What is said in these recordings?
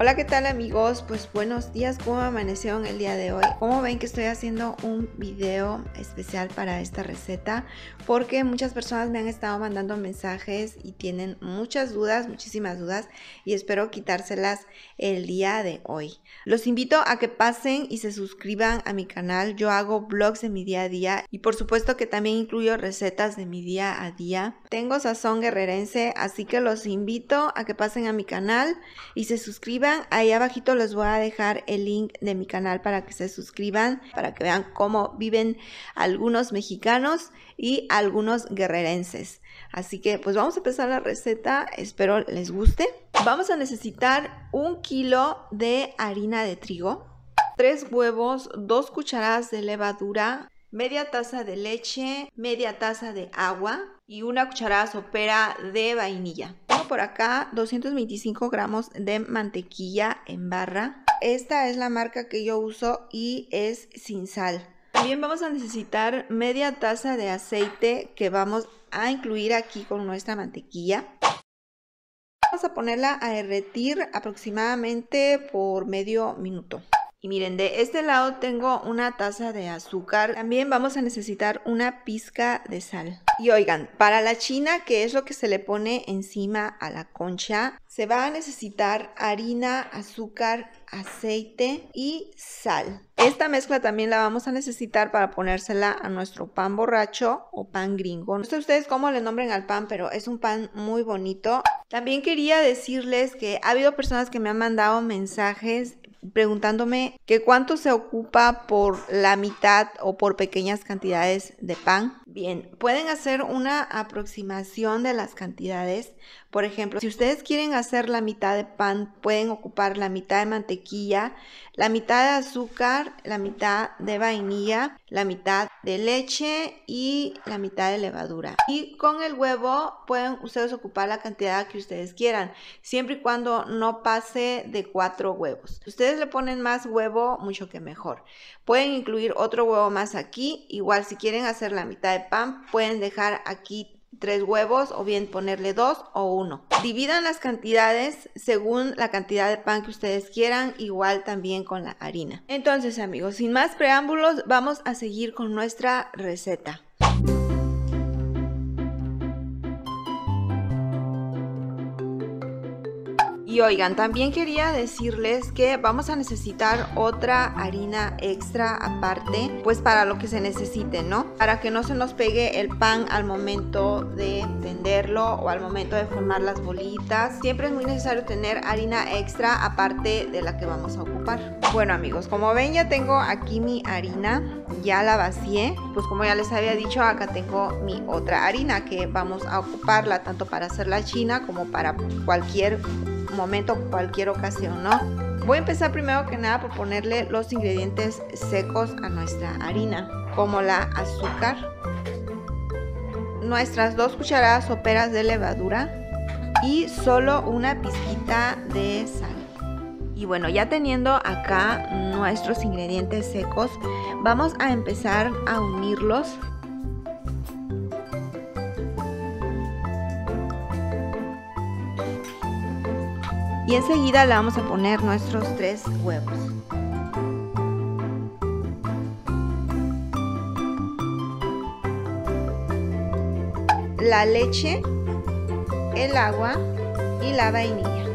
Hola, ¿qué tal amigos? Pues buenos días, ¿cómo amanecieron el día de hoy? Como ven que estoy haciendo un video especial para esta receta porque muchas personas me han estado mandando mensajes y tienen muchas dudas, muchísimas dudas y espero quitárselas el día de hoy. Los invito a que pasen y se suscriban a mi canal. Yo hago vlogs de mi día a día y por supuesto que también incluyo recetas de mi día a día. Tengo sazón guerrerense, así que los invito a que pasen a mi canal y se suscriban ahí abajito les voy a dejar el link de mi canal para que se suscriban, para que vean cómo viven algunos mexicanos y algunos guerrerenses. Así que pues vamos a empezar la receta, espero les guste. Vamos a necesitar un kilo de harina de trigo, tres huevos, dos cucharadas de levadura, media taza de leche, media taza de agua y una cucharada sopera de vainilla. Por acá 225 gramos de mantequilla en barra. Esta es la marca que yo uso y es sin sal. También vamos a necesitar media taza de aceite que vamos a incluir aquí con nuestra mantequilla. Vamos a ponerla a derretir aproximadamente por medio minuto. Y miren, de este lado tengo una taza de azúcar. También vamos a necesitar una pizca de sal. Y oigan, para la china, que es lo que se le pone encima a la concha, se va a necesitar harina, azúcar, aceite y sal. Esta mezcla también la vamos a necesitar para ponérsela a nuestro pan borracho o pan gringo. No sé ustedes cómo le nombren al pan, pero es un pan muy bonito. También quería decirles que ha habido personas que me han mandado mensajes preguntándome que cuánto se ocupa por la mitad o por pequeñas cantidades de pan. Bien, pueden hacer una aproximación de las cantidades. Por ejemplo, si ustedes quieren hacer la mitad de pan, pueden ocupar la mitad de mantequilla, la mitad de azúcar, la mitad de vainilla, la mitad de leche y la mitad de levadura. Y con el huevo pueden ustedes ocupar la cantidad que ustedes quieran, siempre y cuando no pase de cuatro huevos. Si ustedes le ponen más huevo, mucho que mejor. Pueden incluir otro huevo más aquí. Igual si quieren hacer la mitad de pan, pueden dejar aquí tres huevos o bien ponerle dos o uno. Dividan las cantidades según la cantidad de pan que ustedes quieran, igual también con la harina. Entonces amigos, sin más preámbulos, vamos a seguir con nuestra receta. Y oigan, también quería decirles que vamos a necesitar otra harina extra aparte, pues para lo que se necesite, ¿no? Para que no se nos pegue el pan al momento de tenderlo o al momento de formar las bolitas. Siempre es muy necesario tener harina extra aparte de la que vamos a ocupar. Bueno amigos, como ven ya tengo aquí mi harina, ya la vacié. Pues como ya les había dicho, acá tengo mi otra harina que vamos a ocuparla tanto para hacer la china como para cualquier momento, cualquier ocasión, ¿no? Voy a empezar primero que nada por ponerle los ingredientes secos a nuestra harina, como la azúcar, nuestras dos cucharadas soperas de levadura y solo una pizquita de sal. Y bueno, ya teniendo acá nuestros ingredientes secos, vamos a empezar a unirlos y enseguida le vamos a poner nuestros tres huevos. La leche, el agua y la vainilla.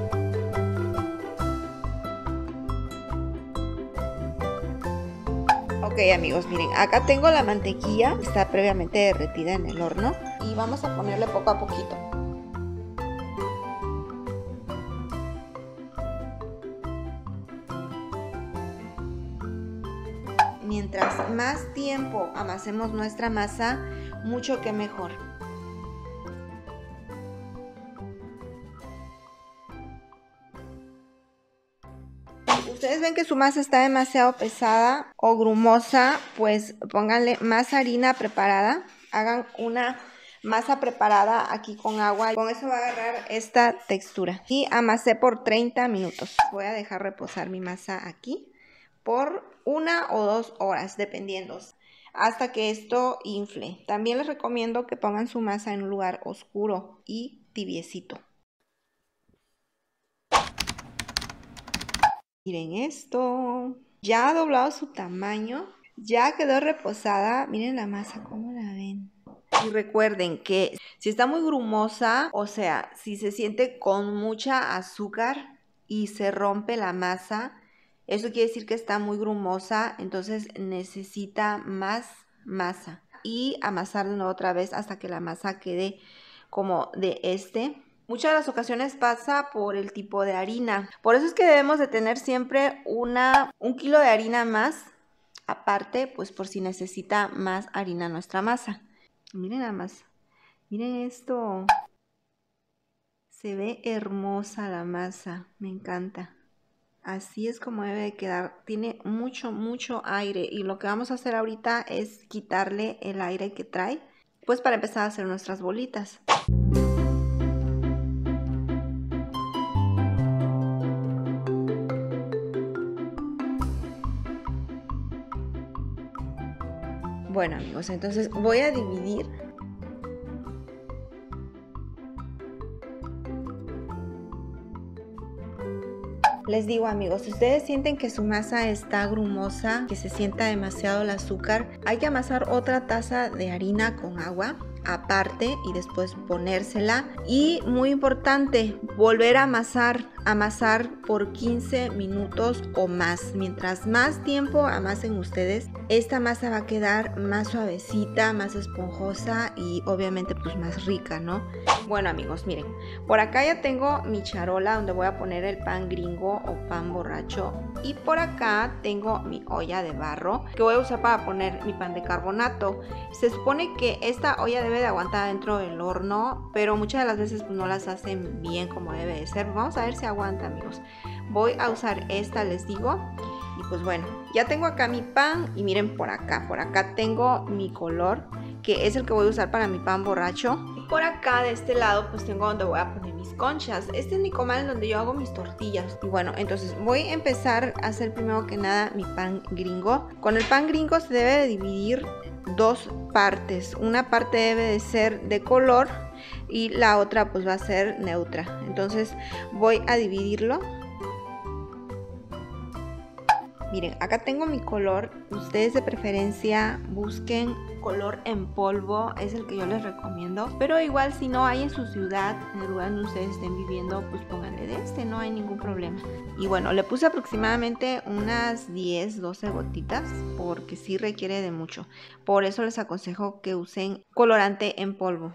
Ok amigos, miren, acá tengo la mantequilla, está previamente derretida en el horno y vamos a ponerle poco a poquito. mientras más tiempo amasemos nuestra masa, mucho que mejor. Ven que su masa está demasiado pesada o grumosa, pues pónganle más harina preparada. Hagan una masa preparada aquí con agua. Con eso va a agarrar esta textura. Y amasé por 30 minutos. Voy a dejar reposar mi masa aquí por una o dos horas, dependiendo, hasta que esto infle. También les recomiendo que pongan su masa en un lugar oscuro y tibiecito. Miren esto. Ya ha doblado su tamaño. Ya quedó reposada. Miren la masa, ¿cómo la ven? Y recuerden que si está muy grumosa, o sea, si se siente con mucha azúcar y se rompe la masa, eso quiere decir que está muy grumosa, entonces necesita más masa. Y amasar de nuevo otra vez hasta que la masa quede como de este. Muchas de las ocasiones pasa por el tipo de harina. Por eso es que debemos de tener siempre una, un kilo de harina más aparte, pues por si necesita más harina nuestra masa. Miren nada más. Miren esto. Se ve hermosa la masa. Me encanta. Así es como debe de quedar. Tiene mucho, mucho aire. Y lo que vamos a hacer ahorita es quitarle el aire que trae. Pues para empezar a hacer nuestras bolitas. Bueno amigos, entonces voy a dividir Les digo amigos, si ustedes sienten que su masa está grumosa, que se sienta demasiado el azúcar, hay que amasar otra taza de harina con agua aparte y después ponérsela. Y muy importante, volver a amasar, amasar por 15 minutos o más. Mientras más tiempo amasen ustedes, esta masa va a quedar más suavecita, más esponjosa y obviamente pues más rica, ¿no? Bueno amigos, miren, por acá ya tengo mi charola donde voy a poner el pan gringo o pan borracho y por acá tengo mi olla de barro que voy a usar para poner mi pan de carbonato. Se supone que esta olla debe de aguantar dentro del horno, pero muchas de las veces pues, no las hacen bien como debe de ser. Vamos a ver si aguanta amigos. Voy a usar esta, les digo. Pues bueno, ya tengo acá mi pan y miren por acá, por acá tengo mi color que es el que voy a usar para mi pan borracho. Y por acá de este lado pues tengo donde voy a poner mis conchas. Este es mi comal donde yo hago mis tortillas. Y bueno, entonces voy a empezar a hacer primero que nada mi pan gringo. Con el pan gringo se debe de dividir dos partes. Una parte debe de ser de color y la otra pues va a ser neutra. Entonces voy a dividirlo Miren, acá tengo mi color. Ustedes de preferencia busquen color en polvo, es el que yo les recomiendo. Pero igual si no hay en su ciudad, en el lugar donde ustedes estén viviendo, pues pónganle de este, no hay ningún problema. Y bueno, le puse aproximadamente unas 10, 12 gotitas porque sí requiere de mucho. Por eso les aconsejo que usen colorante en polvo.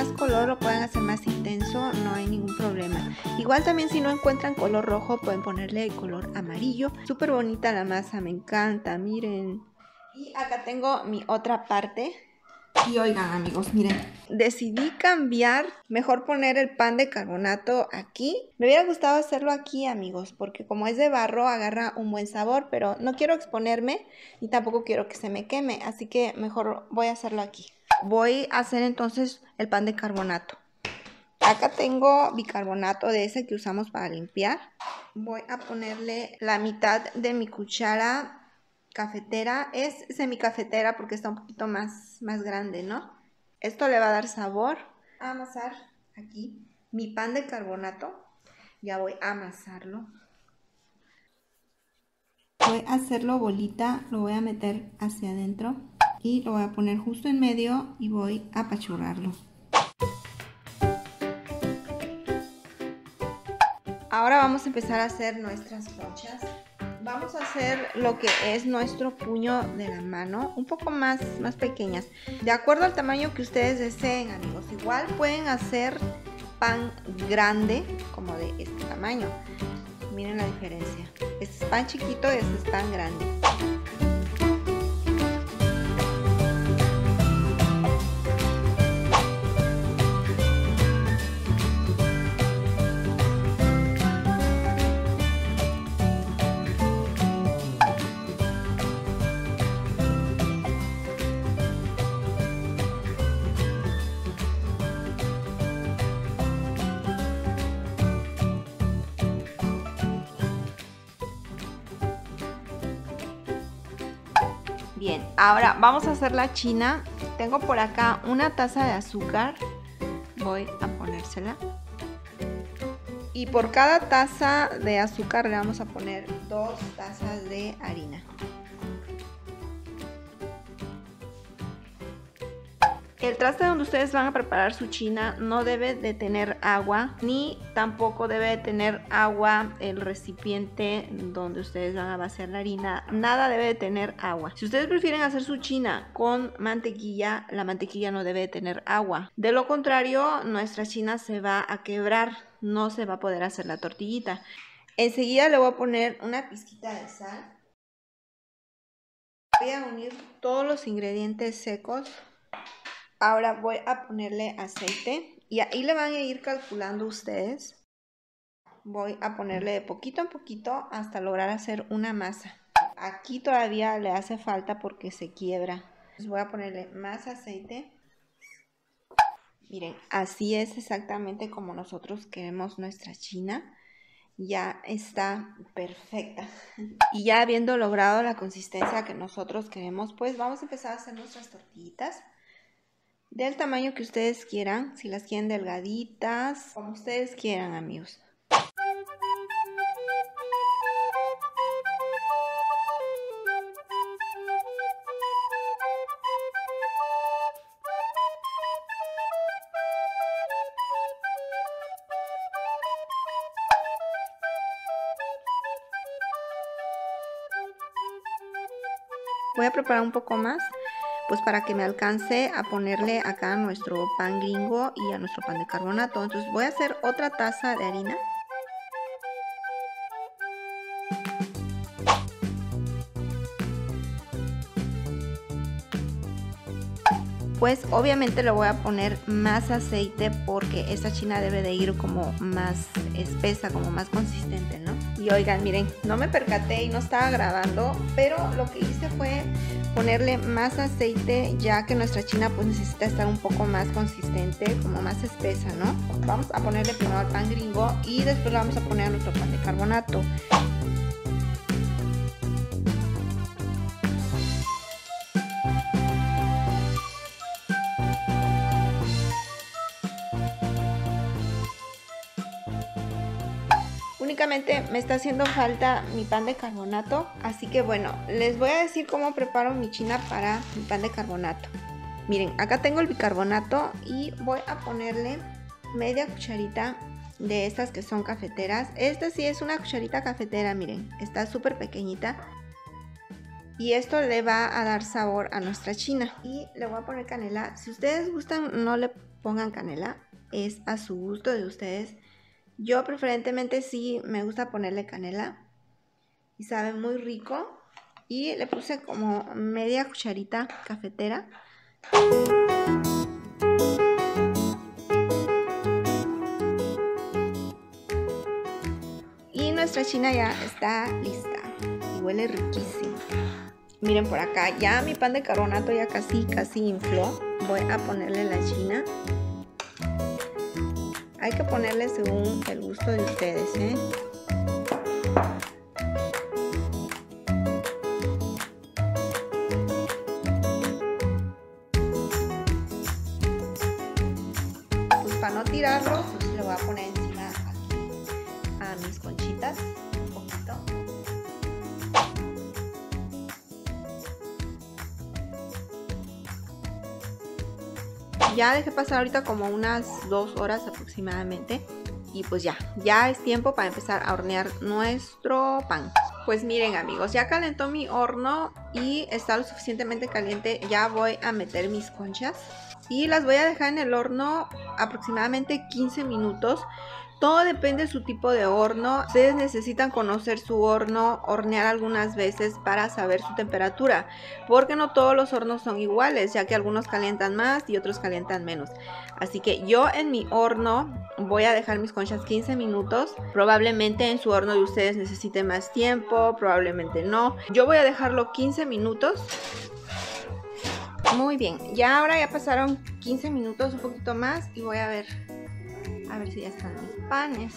Más color lo pueden hacer más intenso, no hay ningún problema. Igual también si no encuentran color rojo pueden ponerle el color amarillo. Súper bonita la masa, me encanta, miren. Y acá tengo mi otra parte. Y oigan amigos, miren, decidí cambiar, mejor poner el pan de carbonato aquí. Me hubiera gustado hacerlo aquí amigos, porque como es de barro agarra un buen sabor, pero no quiero exponerme y tampoco quiero que se me queme, así que mejor voy a hacerlo aquí voy a hacer entonces el pan de carbonato. Acá tengo bicarbonato de ese que usamos para limpiar. Voy a ponerle la mitad de mi cuchara cafetera. Es semicafetera porque está un poquito más, más grande, ¿no? Esto le va a dar sabor. A amasar aquí mi pan de carbonato. Ya voy a amasarlo. Voy a hacerlo bolita, lo voy a meter hacia adentro y lo voy a poner justo en medio y voy a apachurrarlo. Ahora vamos a empezar a hacer nuestras conchas. Vamos a hacer lo que es nuestro puño de la mano, un poco más, más pequeñas. De acuerdo al tamaño que ustedes deseen, amigos. Igual pueden hacer pan grande, como de este tamaño. Miren la diferencia. Este es pan chiquito y este es pan grande. Bien, ahora vamos a hacer la china. Tengo por acá una taza de azúcar. Voy a ponérsela. Y por cada taza de azúcar le vamos a poner dos tazas de harina. El traste donde ustedes van a preparar su china no debe de tener agua ni tampoco debe de tener agua el recipiente donde ustedes van a vaciar la harina. Nada debe de tener agua. Si ustedes prefieren hacer su china con mantequilla, la mantequilla no debe de tener agua. De lo contrario, nuestra china se va a quebrar, no se va a poder hacer la tortillita. Enseguida le voy a poner una pizquita de sal. Voy a unir todos los ingredientes secos Ahora voy a ponerle aceite y ahí le van a ir calculando ustedes. Voy a ponerle de poquito en poquito hasta lograr hacer una masa. Aquí todavía le hace falta porque se quiebra. voy a ponerle más aceite. Miren, así es exactamente como nosotros queremos nuestra china. Ya está perfecta. Y ya habiendo logrado la consistencia que nosotros queremos, pues vamos a empezar a hacer nuestras tortillitas del tamaño que ustedes quieran, si las quieren delgaditas, como ustedes quieran amigos. Voy a preparar un poco más pues para que me alcance a ponerle acá nuestro pan gringo y a nuestro pan de carbonato. Entonces voy a hacer otra taza de harina. pues obviamente le voy a poner más aceite porque esta china debe de ir como más espesa, como más consistente, ¿no? Y oigan, miren, no me percaté y no estaba grabando, pero lo que hice fue ponerle más aceite ya que nuestra china pues necesita estar un poco más consistente, como más espesa, ¿no? Vamos a ponerle primero el pan gringo y después le vamos a poner a nuestro pan de carbonato. Me está haciendo falta mi pan de carbonato. Así que bueno, les voy a decir cómo preparo mi china para mi pan de carbonato. Miren, acá tengo el bicarbonato y voy a ponerle media cucharita de estas que son cafeteras. Esta sí es una cucharita cafetera, miren, está súper pequeñita. Y esto le va a dar sabor a nuestra china. Y le voy a poner canela. Si ustedes gustan, no le pongan canela. Es a su gusto de ustedes. Yo preferentemente sí me gusta ponerle canela y sabe muy rico. Y le puse como media cucharita cafetera. Y nuestra china ya está lista y huele riquísimo. Miren por acá, ya mi pan de carbonato ya casi, casi infló. Voy a ponerle la china. Hay que ponerle según el gusto de ustedes, ¿eh? Ya dejé pasar ahorita como unas dos horas aproximadamente. Y pues ya, ya es tiempo para empezar a hornear nuestro pan. Pues miren amigos, ya calentó mi horno y está lo suficientemente caliente. Ya voy a meter mis conchas. Y las voy a dejar en el horno aproximadamente 15 minutos todo depende de su tipo de horno. Ustedes necesitan conocer su horno, hornear algunas veces para saber su temperatura, porque no todos los hornos son iguales, ya que algunos calientan más y otros calientan menos. Así que yo en mi horno voy a dejar mis conchas 15 minutos. Probablemente en su horno de ustedes necesite más tiempo, probablemente no. Yo voy a dejarlo 15 minutos muy bien, ya ahora ya pasaron 15 minutos, un poquito más y voy a ver a ver si ya están mis panes.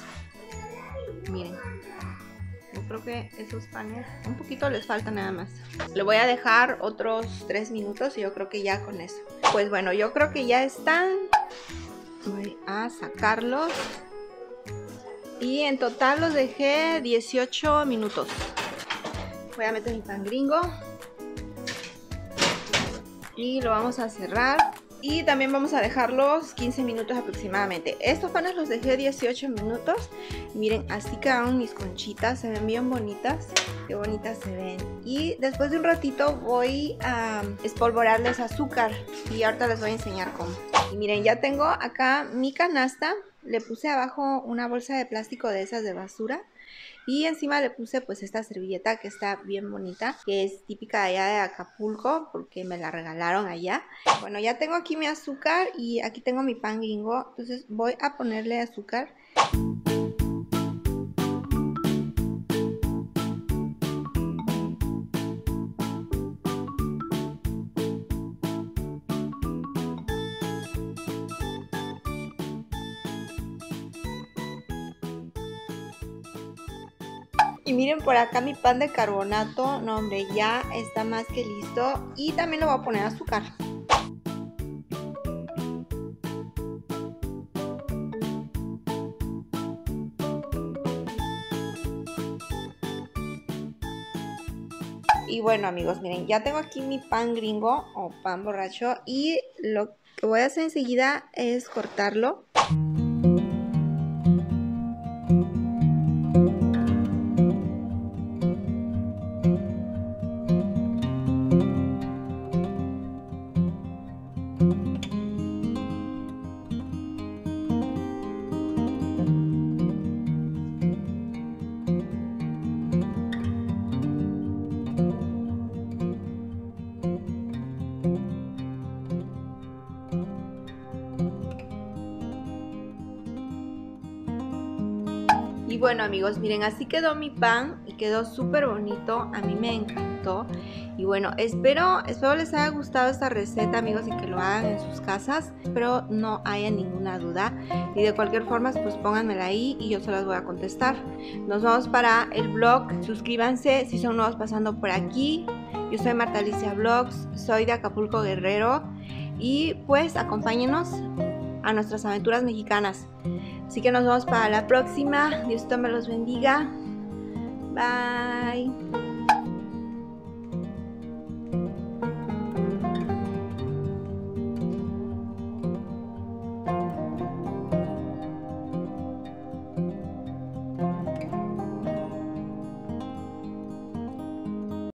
Miren. creo que esos panes un poquito les falta nada más. Le voy a dejar otros 3 minutos y yo creo que ya con eso. Pues bueno, yo creo que ya están. Voy a sacarlos. Y en total los dejé 18 minutos. Voy a meter mi pan gringo. Y lo vamos a cerrar. Y también vamos a dejarlos 15 minutos aproximadamente. Estos panes los dejé 18 minutos. miren, así quedaron mis conchitas. Se ven bien bonitas. Qué bonitas se ven. Y después de un ratito voy a espolvorarles azúcar. Y ahorita les voy a enseñar cómo. Y miren, ya tengo acá mi canasta. Le puse abajo una bolsa de plástico de esas de basura y encima le puse pues esta servilleta que está bien bonita, que es típica allá de Acapulco porque me la regalaron allá. Bueno, ya tengo aquí mi azúcar y aquí tengo mi pan gringo, entonces voy a ponerle azúcar. Miren por acá mi pan de carbonato, no hombre, ya está más que listo. Y también le voy a poner azúcar. Y bueno amigos, miren, ya tengo aquí mi pan gringo o pan borracho y lo que voy a hacer enseguida es cortarlo. Bueno amigos, miren, así quedó mi pan y quedó súper bonito, a mí me encantó. Y bueno, espero, espero les haya gustado esta receta amigos y que lo hagan en sus casas. Espero no haya ninguna duda. Y de cualquier forma, pues pónganmela ahí y yo se las voy a contestar. Nos vemos para el blog. Suscríbanse si son nuevos pasando por aquí. Yo soy Marta Alicia Vlogs, soy de Acapulco Guerrero. Y pues acompáñenos a nuestras aventuras mexicanas. Así que nos vemos para la próxima. Dios me los bendiga. Bye.